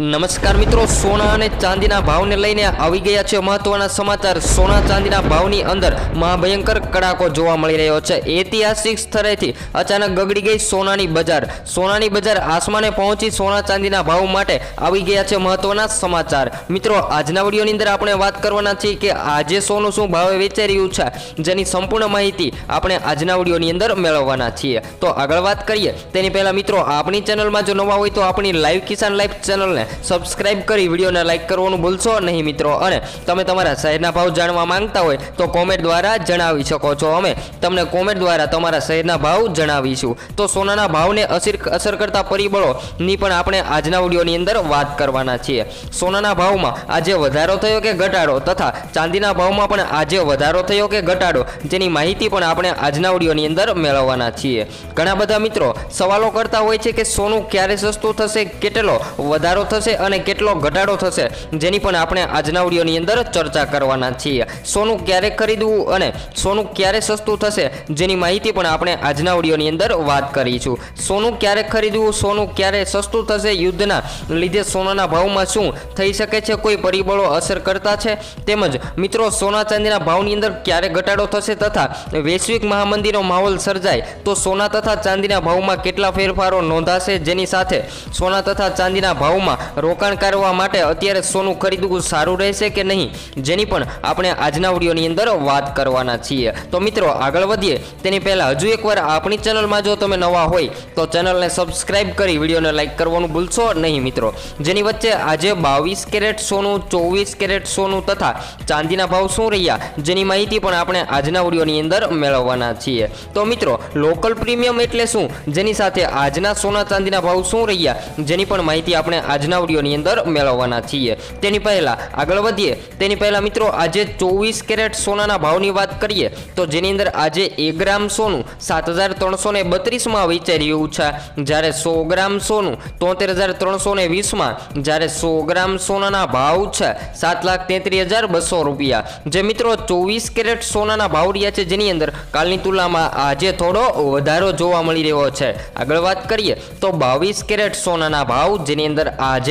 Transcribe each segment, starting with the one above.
નમસ્કાર મિત્રો, સોના અને ચાંદીના ભાવને લઈને આવી ગયા છે મહત્વના સમાચાર. સોના ચાંદીના ભાવની અંદર મહાભયંકર કડાકો જોવા મળી રહ્યો છે. ઐતિહાસિક સ્થળેથી અચાનક ગગડી ગઈ સોનાની બજાર. સોનાની બજાર આસમાને પહોંચી સોના ચાંદીના ભાવ માટે આવી ગયા છે મહત્વના સમાચાર. મિત્રો, આજના વિડીયોની અંદર આપણે વાત કરવાના છીએ કે આજે સોનું શું ભાવે વેચાઈ રહ્યું છે, જેની સંપૂર્ણ માહિતી આપણે આજના વિડીયોની અંદર મેળવવાના છીએ. તો આગળ વાત કરીએ. તેની પહેલાં મિત્રો, આપણી ચેનલમાં જો નવા હોય તો આપણી લાઈવ કિસાન લાઈવ ચેનલને સબસ્ક્રાઇબ કરી, વિડીયોને લાઇક કરવાનું ભૂલશો નહીં મિત્રો. અને તમે તમારા શહેરના ભાવ જાણવા માંગતા હોય તો કોમેન્ટ દ્વારા જણાવી શકો છો. અમે તમને કોમેન્ટ દ્વારા તમારા શહેરના ભાવ જણાવીશું. તો સોનાના ભાવને અસર અસર કરતા પરિબળોની પણ આપણે આજના વિડીયોની અંદર વાત કરવાના છીએ. સોનાના ભાવમાં આજે વધારો થયો કે ઘટાડો તથા ચાંદીના ભાવમાં પણ આજે વધારો થયો કે ઘટાડો જેની માહિતી પણ આપણે આજના વિડીયોની અંદર મેળવવાના છીએ. ઘણા બધા મિત્રો સવાલો કરતા હોય છે કે સોનું ક્યારે સસ્તું થશે, કેટલો વધારો થશે અને કેટલો ઘટાડો થશે, જેની પણ આપણે આજના વિડીયોની અંદર ચર્ચા કરવાના છીએ. સોનું ક્યારે ખરીદવું અને સોનું ક્યારે સસ્તું થશે, જેની માહિતી પણ આપણે આજના વિડીયોની અંદર વાત કરીશું. સોનું ક્યારે ખરીદવું, સોનું ક્યારે સસ્તું થશે, યુદ્ધના લીધે સોનાના ભાવમાં શું થઈ શકે છે, કોઈ પરિબળો અસર કરતા છે? તેમજ મિત્રો, સોના ચાંદીના ભાવની અંદર ક્યારે ઘટાડો થશે તથા વૈશ્વિક મહામંદીનો માહોલ સર્જાય, તો સોના તથા ચાંદીના ભાવમાં કેટલા ફેરફારો નોંધાશે? જેની સાથે સોના તથા ચાંદીના ભાવમાં રોકાણ કરવા માટે અત્યારે સોનું ખરીદવું સારું રહેશે કે નહીં? જેની પણ આપણે આજના વિડીયોની અંદર વાત કરવાના છીએ. તો મિત્રો, આગળ વધીએ. તેની પહેલાં હજુ એકવાર આપણી ચેનલમાં જો તમે નવા હોય, તો ચેનલને સબસ્ક્રાઈબ કરી વિડીયોને લાઈક કરવાનું ભૂલશો નહીં મિત્રો. જેની વચ્ચે આજે બાવીસ કેરેટ સોનું, ચોવીસ કેરેટ સોનું તથા ચાંદીના ભાવ શું રહ્યા, જેની માહિતી પણ આપણે આજના વિડીયોની અંદર મેળવવાના છીએ. તો મિત્રો, લોકલ પ્રીમિયમ એટલે શું? જેની સાથે આજના સોના, ચાંદીના ભાવ શું રહ્યા, જેની પણ માહિતી આપણે આજના વિડીયોની અંદર મેળવવાના છીએ. તેની પહેલાં આગળ વધીએ. તેની પહેલાં મિત્રો, આજે ચોવીસ કેરેટ સોનાના ભાવની વાત કરીએ, તો જેની અંદર આજે એક ગ્રામ સોનું સાત હજાર ત્રણસો ને બત્રીસમાં વેચાઈ રહ્યું છે. જ્યારે સો ગ્રામ સોનું તોતેર હજાર ત્રણસો ને વીસમાં, જ્યારે સો ગ્રામ સોનાના ભાવ છે સાત લાખ તેત્રીસ હજાર બસો રૂપિયા. જે મિત્રો ચોવીસ કેરેટ સોનાના ભાવ રહ્યા છે જેની અંદર કાલની તુલનામાં આજે થોડો વધારો જોવા મળી રહ્યો છે. આગળ વાત કરીએ, તો બાવીસ કેરેટ સોનાના ભાવ જેની અંદર આજે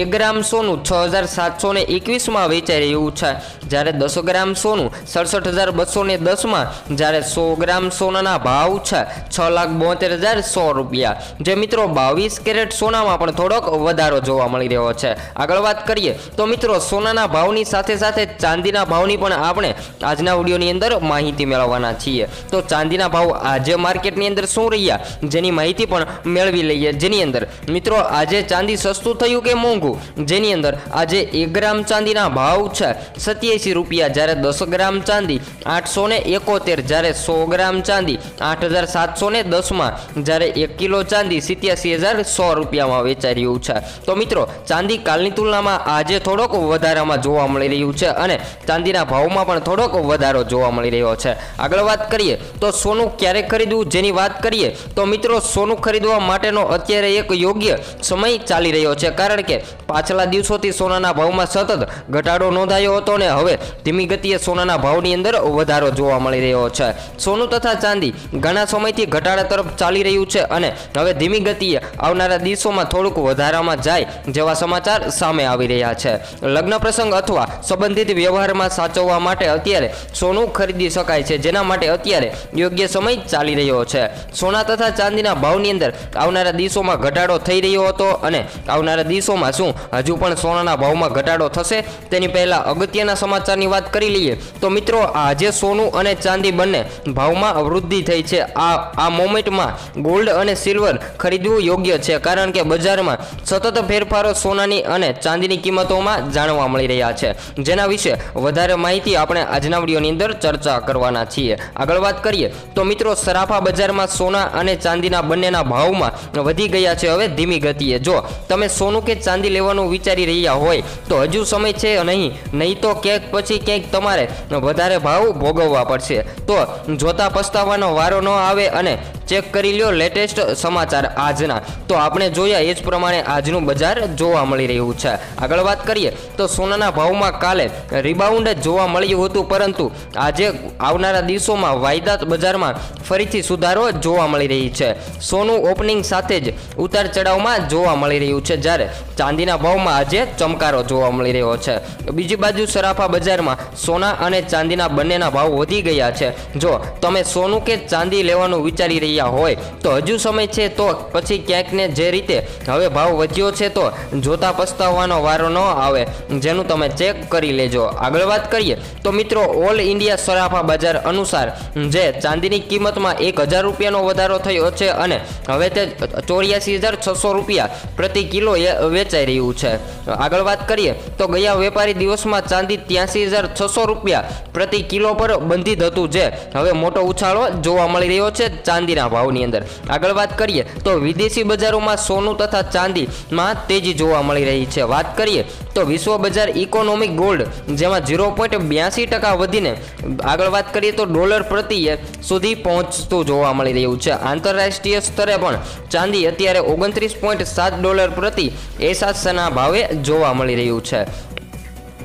એક ગ્રામ સોનું છ હજાર સાતસો ને એકવીસમાં વેચાઈ રહ્યું છે. જ્યારે દસ ગ્રામ સોનું સડસઠ હજાર બસો ને દસમાં, જ્યારે સો ગ્રામ સોનાના ભાવ છે છ લાખ બોતેર હજાર સો રૂપિયા. જે મિત્રો બાવીસ કેરેટ સોનામાં પણ થોડોક વધારો જોવા મળી રહ્યો છે. આગળ વાત કરીએ તો મિત્રો સોનાના ભાવની સાથે સાથે ચાંદીના ભાવની પણ આપણે આજના વિડીયોની અંદર માહિતી મેળવવાના છીએ. તો ચાંદીના ભાવ આજે માર્કેટની અંદર શું રહ્યા, જેની માહિતી પણ મેળવી લઈએ. જેની અંદર મિત્રો આજે ચાંદી સસ્તું થયું કે મોંઘું. જેની અંદર આજે એક ગ્રામ ચાંદીના ભાવ છે. સત્યાસી રૂપિયા જ્યારે દસ ગ્રામ ચાંદી, આઠસો ને એકોતેર જ્યારે સો ગ્રામ ચાંદી, આઠ હજાર સાતસો ને દસમાં જ્યારે એક કિલો ચાંદી, સિત્યાસી હજાર સો રૂપિયામાં વેચાઈ રહ્યું છે. તો મિત્રો, ચાંદી કાલની તુલનામાં આજે થોડોક વધારામાં જોવા મળી રહ્યું છે અને ચાંદીના ભાવમાં પણ થોડોક વધારો જોવા મળી રહ્યો છે. આગળ વાત કરીએ તો સોનું ક્યારે ખરીદવું જેની વાત કરીએ તો મિત્રો, સોનું ખરીદવા માટેનો અત્યારે એક યોગ્ય સમય ચાલી રહ્યો છે. કારણ કે પાછલા દિવસોથી સોનાના ભાવમાં સતત ઘટાડો નોંધાયો હતો અને હવે ધીમી ગતિએ સોનાના ભાવની અંદર વધારો જોવા મળી રહ્યો છે. સોનું તથા ચાંદી ઘણા સમયથી ઘટાડા તરફ ચાલી રહ્યું છે અને હવે ધીમી ગતિએ આવનારા દિવસોમાં થોડુંક વધારામાં જાય જેવા સમાચાર સામે આવી રહ્યા છે. લગ્ન પ્રસંગ અથવા સંબંધિત વ્યવહારમાં સાચવવા માટે અત્યારે સોનું ખરીદી શકાય છે, જેના માટે અત્યારે યોગ્ય સમય ચાલી રહ્યો છે. સોના તથા ચાંદીના ભાવની અંદર આવનારા દિવસોમાં ઘટાડો થઈ રહ્યો હતો અને આવનારા દિવસોમાં શું? હજુ પણ સોનાના ભાવમાં ઘટાડો થશે? તેની પહેલાં અગત્યના સમાચારની વાત કરી લઈએ. તો મિત્રો, આજે સોનું અને ચાંદી બંને ભાવમાં વૃદ્ધિ થઈ છે. આ આ મોમેન્ટમાં ગોલ્ડ અને સિલ્વર ખરીદવું યોગ્ય છે, કારણ કે બજારમાં સતત ફેરફારો સોનાની અને ચાંદીની કિંમતોમાં જાણવા મળી રહ્યા છે. જેના વિશે વધારે માહિતી આપણે આજના વિડીયોની અંદર ચર્ચા કરવાના છીએ. આગળ વાત કરીએ, તો મિત્રો, સરાફા બજારમાં સોના અને ચાંદીના બંનેના ભાવમાં વધી ગયા છે. હવે ધીમી ગતિએ. જો તમે સોનું કે ચાંદી લેવાનું વિચારી રહ્યા હોય, તો હજુ સમય છે નહીં. નહીં તો ક્યાંક પછી ક્યાંક તમારે વધારે ભાવ ભોગવવા પડશે. તો જોતા પસ્તાવાનો વારો ન આવે અને ચેક કરી લ્યો લેટેસ્ટ સમાચાર આજના. તો આપણે જોયા એ જ પ્રમાણે આજનું બજાર જોવા મળી રહ્યું છે. આગળ વાત કરીએ તો સોનાના ભાવમાં કાલે રિબાઉન્ડ જોવા મળ્યું હતું, પરંતુ આજે આવનારા દિવસોમાં વાયદા બજારમાં ફરીથી સુધારો જોવા મળી રહી છે. સોનું ઓપનિંગ સાથે જ ઉતાર ચઢાવમાં જોવા મળી રહ્યું છે, જ્યારે ચાંદીના ભાવમાં આજે ચમકારો જોવા મળી રહ્યો છે. બીજી બાજુ સરાફા બજારમાં સોના અને ચાંદીના બંનેના ભાવ વધી ગયા છે. જો તમે સોનું કે ચાંદી લેવાનું વિચારી રહ્યા હોય તો હજુ સમય છે તો પછી ક્યાંક ને જે રીતે હવે ભાવ વધ્યો છે તો જોતા પસ્તાવવાનો વારો ન આવે. જેનું તમે ચેક કરી લેજો. આગળ વાત કરીએ તો મિત્રો ઓલ ઇન્ડિયા સરાફા બજાર અનુસાર જે ચાંદીની કિંમતમાં એક હજાર રૂપિયાનો વધારો થયો છે અને હવે તે ચોર્યાસી હજાર છસો રૂપિયા પ્રતિ કિલો વેચાઈ રહ્યું છે. આગળ વાત કરીએ તો ગયા વેપારી દિવસમાં ચાંદી ત્યાંસી હજાર છસો રૂપિયા પ્રતિ કિલો પર બંધિત હતું. જે હવે મોટો ઉછાળો જોવા મળી રહ્યો છે ચાંદીના ભાવની અંદર. આગળ વાત કરીએ તો વિદેશી બજારોમાં સોનું તથા ચાંદીમાં તેજી જોવા મળી રહી છે. વાત કરીએ તો વિશ્વ બજાર ઇકોનોમિક ગોલ્ડ, જેમાં ઝીરો પોઈન્ટ બ્યાસી ટકા વધીને, આગળ વાત કરીએ તો ડોલર પ્રતિએ સુધી પહોંચતું જોવા મળી રહ્યું છે. આંતરરાષ્ટ્રીય સ્તરે પણ ચાંદી અત્યારે ઓગણત્રીસ પોઈન્ટ સાત ડોલર પ્રતિ એસાસના ભાવે જોવા મળી રહ્યું છે.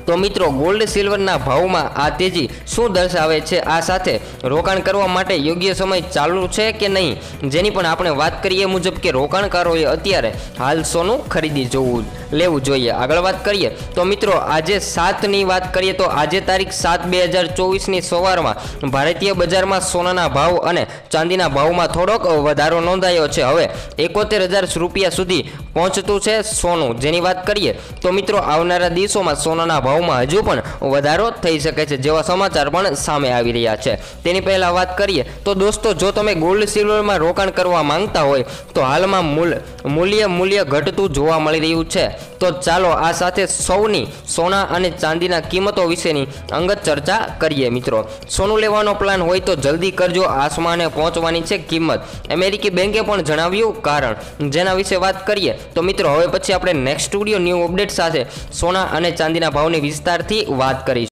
તો મિત્રો ગોલ્ડ સિલ્વરના ભાવમાં આ તેજી શું દર્શાવે છે? આ સાથે રોકાણ કરવા માટે યોગ્ય સમય ચાલુ છે કે નહીં? જેની પણ આપણે વાત કરીએ મુજબ કે રોકાણકારોએ અત્યારે હાલ સોનું ખરીદી જોવું, લેવું જોઈએ. આગળ વાત કરીએ તો મિત્રો, આજે સાતની વાત કરીએ તો આજે તારીખ સાત બે હજાર ચોવીસની સવારમાં ભારતીય બજારમાં સોનાના ભાવ અને ચાંદીના ભાવમાં થોડોક વધારો નોંધાયો છે. હવે એકોતેર હજાર રૂપિયા સુધી પહોંચતું છે સોનું. જેની વાત કરીએ તો મિત્રો, આવનારા દિવસોમાં સોનાના ભાવમાં હજુ પણ વધારો થઈ શકે છે જેવા સમાચાર પણ સામે આવી રહ્યા છે. તેની પહેલાં વાત કરીએ તો દોસ્તો, જો તમે ગોલ્ડ સિલ્વરમાં રોકાણ કરવા માંગતા હોય, તો હાલમાં મૂલ, મૂલ્ય મૂલ્ય ઘટતું જોવા મળી રહ્યું છે. તો ચાલો આ સાથે સૌની સોના અને ચાંદીના કિંમતો વિશેની અંગત ચર્ચા કરીએ મિત્રો. સોનું લેવાનો પ્લાન હોય તો જલ્દી કરજો, આસમાને પહોંચવાની છે કિંમત. અમેરિકી બેંકે પણ જણાવ્યું કારણ. જેના વિશે વાત કરીએ તો મિત્રો, હવે પછી આપણે નેક્સ્ટ સ્ટુડિયો ન્યૂ અપડેટ સાથે સોના અને ચાંદીના ભાવની વિસ્તારથી વાત કરીશું